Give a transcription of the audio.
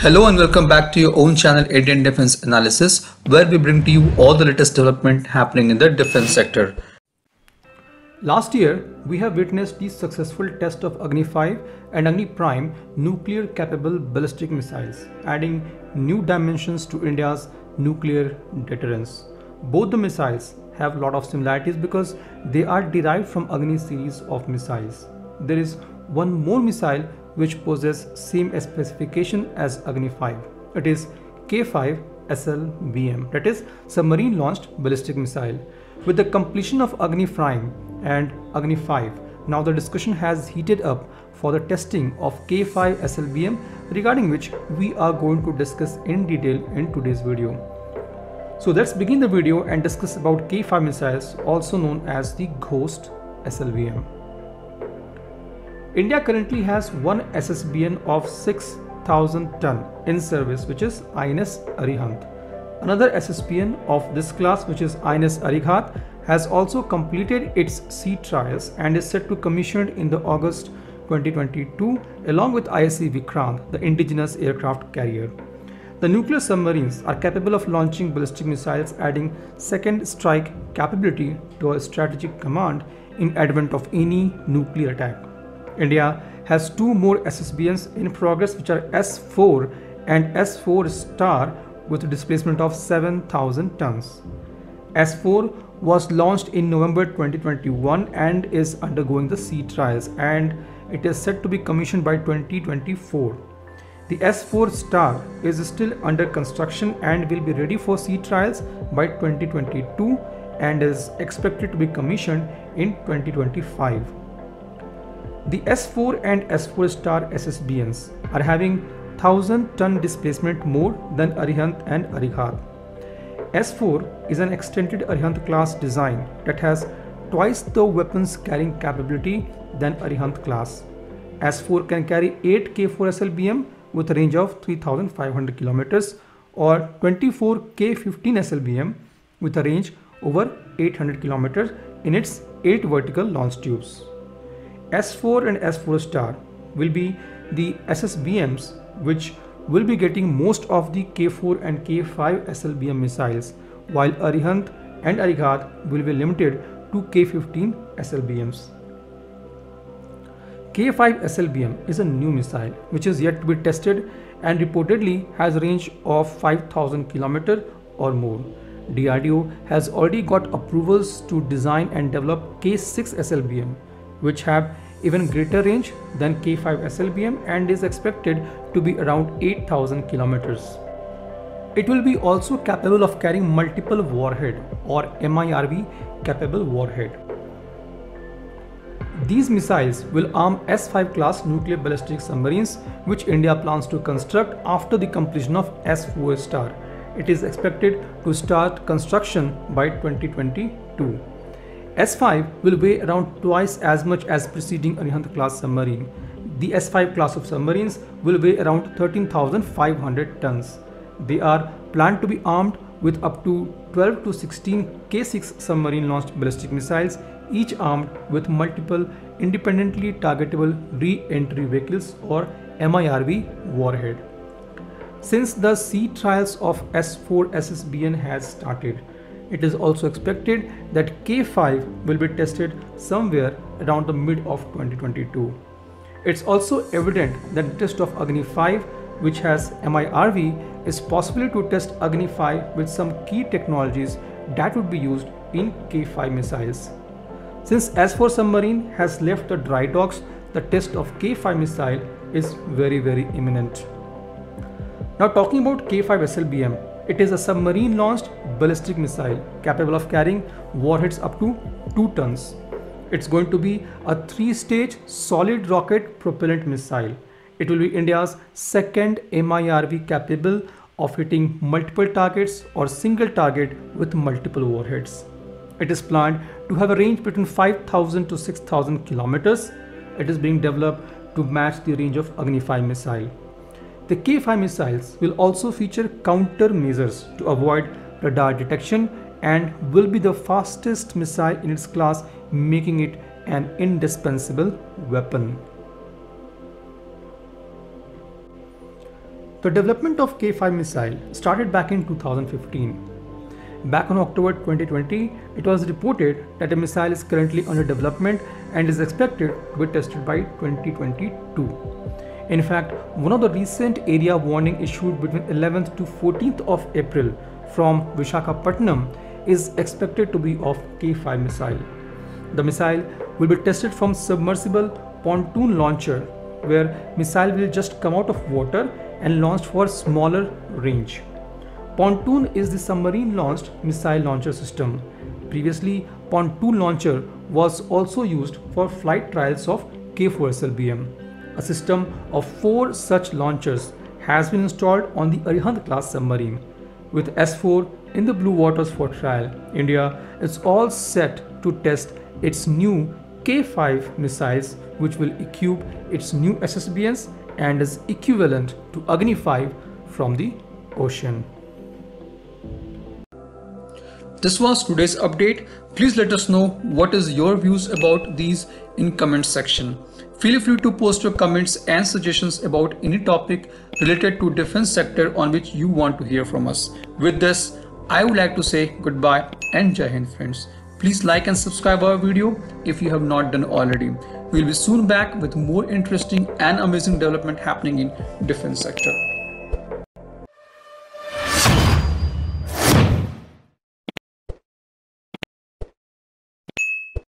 Hello and welcome back to your own channel Indian Defense Analysis where we bring to you all the latest development happening in the defense sector. Last year, we have witnessed the successful test of Agni 5 and Agni Prime nuclear capable ballistic missiles, adding new dimensions to India's nuclear deterrence. Both the missiles have a lot of similarities because they are derived from Agni series of missiles. There is one more missile which possesses same specification as Agni 5. It is K5 SLBM, that is submarine launched ballistic missile. With the completion of Agni Prime and Agni 5, now the discussion has heated up for the testing of K5 SLBM regarding which we are going to discuss in detail in today's video. So let's begin the video and discuss about K5 missiles also known as the Ghost SLBM. India currently has one SSBN of 6000 ton in service which is INS Arihant. Another SSBN of this class which is INS Arighat has also completed its sea trials and is set to commission in the August 2022 along with ISC Vikrant, the indigenous aircraft carrier. The nuclear submarines are capable of launching ballistic missiles adding second strike capability to a strategic command in advent of any nuclear attack. India has two more SSBNs in progress which are S4 and S4 star with a displacement of 7000 tons. S4 was launched in November 2021 and is undergoing the sea trials and it is set to be commissioned by 2024. The S4 star is still under construction and will be ready for sea trials by 2022 and is expected to be commissioned in 2025. The S4 and S4 star SSBNs are having 1000 ton displacement more than Arihant and Arighat. S4 is an extended Arihant class design that has twice the weapons carrying capability than Arihant class. S4 can carry 8 K4 SLBM with a range of 3500 km or 24 K15 SLBM with a range over 800 km in its 8 vertical launch tubes. S4 and S4 star will be the SSBMs which will be getting most of the K4 and K5 SLBM missiles while Arihant and Arighat will be limited to K15 SLBMs. K5 SLBM is a new missile which is yet to be tested and reportedly has a range of 5000 km or more. DRDO has already got approvals to design and develop K6 SLBM which have even greater range than K5 SLBM and is expected to be around 8000 kilometers. It will be also capable of carrying multiple warhead or MIRV capable warhead. These missiles will arm S5 class nuclear ballistic submarines which India plans to construct after the completion of S4 star. It is expected to start construction by 2022. S5 will weigh around twice as much as preceding Arihant class submarine. The S5 class of submarines will weigh around 13,500 tons. They are planned to be armed with up to 12 to 16 K6 submarine launched ballistic missiles, each armed with multiple independently targetable re-entry vehicles or MIRV warhead. Since the sea trials of S4 SSBN has started, it is also expected that K5 will be tested somewhere around the mid of 2022. It's also evident that the test of Agni 5 which has MIRV is possible to test Agni 5 with some key technologies that would be used in K5 missiles. Since S4 submarine has left the dry docks, the test of K5 missile is very very imminent. Now talking about K5 SLBM, it is a submarine launched ballistic missile capable of carrying warheads up to 2 tons. It's going to be a three stage solid rocket propellant missile. It will be India's second MIRV capable of hitting multiple targets or single target with multiple warheads. It is planned to have a range between 5000 to 6000 kilometers. It is being developed to match the range of Agni 5 missile. The K5 missiles will also feature countermeasures to avoid radar detection and will be the fastest missile in its class making it an indispensable weapon. The development of K-5 missile started back in 2015. Back on October 2020, it was reported that the missile is currently under development and is expected to be tested by 2022. In fact, one of the recent area warning issued between 11th to 14th of April from Vishakhapatnam is expected to be of K-5 missile. The missile will be tested from submersible pontoon launcher where missile will just come out of water and launched for smaller range. Pontoon is the submarine launched missile launcher system. Previously, Pontoon launcher was also used for flight trials of K4SLBM. A system of four such launchers has been installed on the Arihant class submarine. With S4 in the blue waters for trial, India is all set to test its new K5 missiles which will equip its new SSBNs and is equivalent to Agni 5 from the ocean. This was today's update. Please let us know what is your views about these in comment section. Feel free to post your comments and suggestions about any topic related to defense sector on which you want to hear from us. With this, I would like to say goodbye and Jai Hind friends. Please like and subscribe our video if you have not done already. We'll be soon back with more interesting and amazing development happening in defense sector.